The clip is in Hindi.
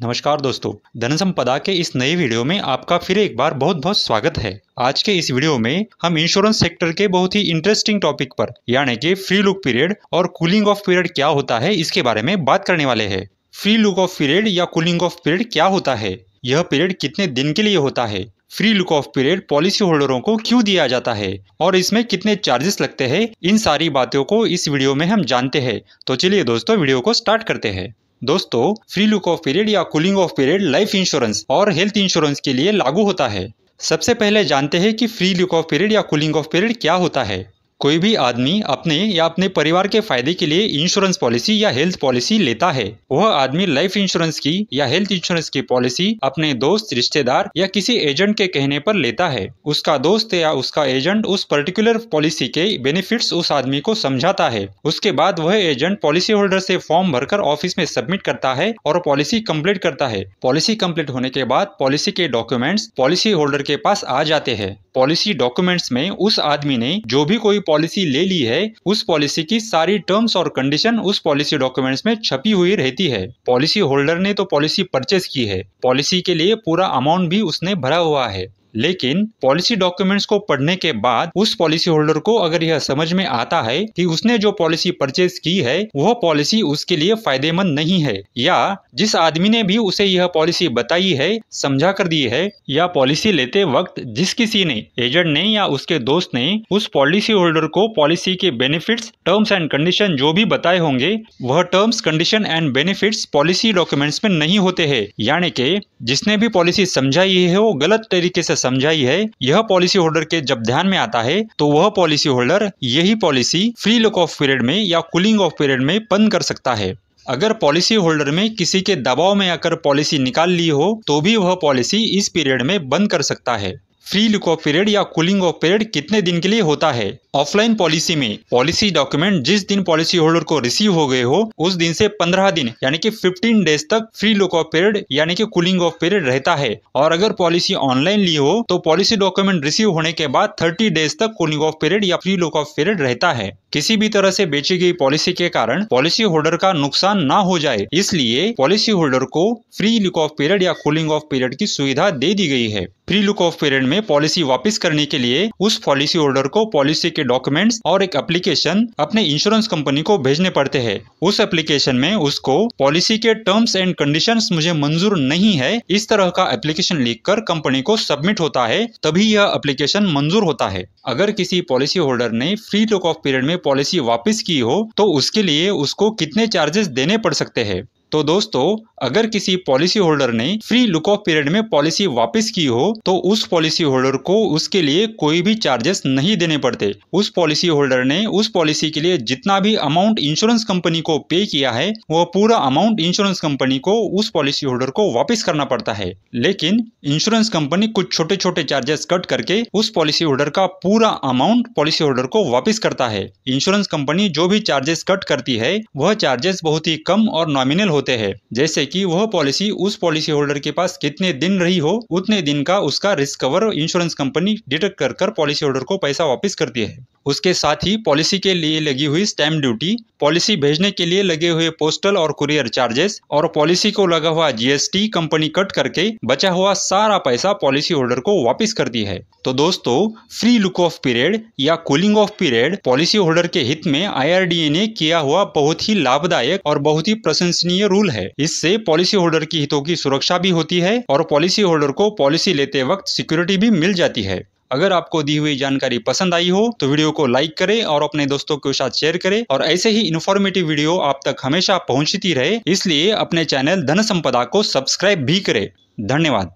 नमस्कार दोस्तों धन संपदा के इस नए वीडियो में आपका फिर एक बार बहुत बहुत स्वागत है। आज के इस वीडियो में हम इंश्योरेंस सेक्टर के बहुत ही इंटरेस्टिंग टॉपिक पर, यानी कि फ्री लुक पीरियड और कूलिंग ऑफ़ पीरियड क्या होता है, इसके बारे में बात करने वाले हैं। फ्री लुक ऑफ़ पीरियड या कूलिंग ऑफ़ पीरियड क्या होता है? यह पीरियड कितने दिन के लिए होता है? Free look off period policy होल्डरों को क्यों दिया जाता है? और इसमें कितने चार्जेस लगते हैं? इन सारी बातों को इस वीडियो में हम जानते हैं। तो चलिए दोस्तों, वीडियो को स्टार्ट करते हैं। दोस्तों फ्री लुक ऑफ़ पीरियड या cooling off period life insurance और हेल्थ इंश्योरेंस के लिए लागू होता है। सबसे पहले जानते हैं कि फ्री लुक ऑफ़ पीरियड या कूलिंग ऑफ़ पीरियड क्या होता है। कोई भी आदमी अपने या अपने परिवार के फ़ायदे के लिए इंश्योरेंस पॉलिसी या हेल्थ पॉलिसी लेता है। वह आदमी लाइफ इंश्योरेंस की या हेल्थ इंश्योरेंस की पॉलिसी अपने दोस्त, रिश्तेदार या किसी एजेंट के कहने पर लेता है। उसका दोस्त या उसका एजेंट उस पर्टिकुलर पॉलिसी के बेनिफिट्स उस आदमी को समझाता है। उसके बाद वह एजेंट पॉलिसी होल्डर से फॉर्म भरकर ऑफ़िस में सबमिट करता है और पॉलिसी कंप्लीट करता है। पॉलिसी कंप्लीट होने के बाद पॉलिसी के डॉक्यूमेंट्स पॉलिसी होल्डर के पास आ जाते हैं। पॉलिसी डॉक्यूमेंट्स में उस आदमी ने जो भी कोई पॉलिसी ले ली है, उस पॉलिसी की सारी टर्म्स और कंडीशन उस पॉलिसी डॉक्यूमेंट्स में छपी हुई रहती है। पॉलिसी होल्डर ने तो पॉलिसी परचेस की है। पॉलिसी के लिए पूरा अमाउंट भी उसने भरा हुआ है। लेकिन पॉलिसी डॉक्यूमेंट्स को पढ़ने के बाद उस पॉलिसी होल्डर को अगर यह समझ में आता है कि उसने जो पॉलिसी परचेज की है, वह पॉलिसी उसके लिए फ़ायदेमंद नहीं है। या जिस आदमी ने भी उसे यह पॉलिसी बताई है, समझा कर दी है, या पॉलिसी लेते वक्त जिस किसी ने एजेंट ने या उसके दोस्त ने उस पॉलिसी होल्डर को पॉलिसी के बेनिफिट्स टर्म्स एंड कंडीशन जो भी बताए होंगे, वह terms condition and benefits policy documents में नहीं होते हैं। यानी कि जिसने भी पॉलिसी समझाई है, वो गलत तरीके से समझाई है यह पॉलिसी होल्डर के जब ध्यान में आता है तो वह पॉलिसी होल्डर यही policy free look off period में या कूलिंग ऑफ़ पीरियड में बंद कर सकता है। अगर पॉलिसी होल्डर में किसी के दबाव में आकर पॉलिसी निकाल ली हो तो भी वह पॉलिसी इस पीरियड में बंद कर सकता है। फ्री लुक ऑफ़ पीरियड या कूलिंग ऑफ़ पीरियड कितने दिन के लिए होता है? ऑफलाइन पॉलिसी में पॉलिसी डॉक्यूमेंट जिस दिन पॉलिसी होल्डर को रिसीव हो गए हो, उस दिन से 15 दिन, यानी कि 15 डेज़ तक फ्री लुक ऑफ़ पीरियड, यानी कि कूलिंग ऑफ़ पीरियड रहता है। और अगर पॉलिसी ऑनलाइन ली हो तो पॉलिसी डॉक्यूमेंट रिसीव होने के बाद 30 डेज़ तक कूलिंग ऑफ़ पीरियड या फ्री लुक ऑफ़ पीरियड रहता है। किसी भी तरह से बेची गई पॉलिसी के कारण पॉलिसी होल्डर का नुकसान ना हो जाए, इसलिए पॉलिसी होल्डर को फ्री लुक ऑफ़ पीरियड या कूलिंग ऑफ़ पीरियड की सुविधा दे दी गई है। फ्री लुक ऑफ़ पीरियड में पॉलिसी वापस करने के लिए उस पॉलिसी होल्डर को पॉलिसी के डॉक्यूमेंट्स और एक एप्लीकेशन अपने इंश्योरेंस कंपनी को भेजने पड़ते हैं। उस एप्लीकेशन में उसको पॉलिसी के टर्म्स एंड कंडीशंस मुझे मंजूर नहीं है, इस तरह का एप्लीकेशन लिख कंपनी को सबमिट होता है, तभी यह एप्लीकेशन मंजूर होता है। अगर किसी पॉलिसी होल्डर ने फ्री लुक ऑफ़ पीरियड में पॉलिसी वापस की हो तो उसके लिए उसको कितने चार्जेस देने पड़ सकते हैं? तो दोस्तों, अगर किसी पॉलिसी होल्डर ने फ्री लुक ऑफ़ पीरियड में पॉलिसी वापस की हो तो उस पॉलिसी होल्डर को उसके लिए कोई भी चार्जेस नहीं देने पड़ते। उस पॉलिसी होल्डर ने उस पॉलिसी के लिए जितना भी अमाउंट इंश्योरेंस कंपनी को पे किया है वह पूरा अमाउंट इंश्योरेंस कंपनी को उस पॉलिसी होल्डर को वापस करना पड़ता है। लेकिन इंश्योरेंस कंपनी कुछ छोटे छोटे चार्जेस कट करके उस पॉलिसी होल्डर का पूरा अमाउंट पॉलिसी होल्डर को वापस करता है। इंश्योरेंस कंपनी जो भी चार्जेस कट करती है, वह चार्जेस बहुत ही कम और नॉमिनल होते हैं। जैसे कि वह पॉलिसी उस पॉलिसी होल्डर के पास कितने दिन रही हो, उतने दिन का उसका risk cover insurance company detect कर कर पॉलिसी होल्डर को पैसा वापस करती है। उसके साथ ही पॉलिसी के लिए लगी हुई स्टैम्प ड्यूटी, पॉलिसी भेजने के लिए लगे हुए पोस्टल और कुरियर चार्जेस और पॉलिसी को लगा हुआ जीएसटी कंपनी कट करके बचा हुआ सारा पैसा पॉलिसी होल्डर को वापस करती है। तो दोस्तों फ्री लुक ऑफ़ पीरियड या cooling off period policy holder के हित में आईआरडीए ने किया हुआ बहुत ही लाभदायक और बहुत ही प्रशंसनीय रूल है। इससे पॉलिसी होल्डर की हितों की सुरक्षा भी होती है और पॉलिसी होल्डर को पॉलिसी लेते वक्त सिक्योरिटी भी मिल जाती है। अगर आपको दी हुई जानकारी पसंद आई हो तो वीडियो को लाइक करें और अपने दोस्तों के साथ शेयर करें। और ऐसे ही इन्फॉर्मेटिव वीडियो आप तक हमेशा पहुँचती रहे, इसलिए अपने चैनल धन संपदा को सब्सक्राइब भी करें। धन्यवाद।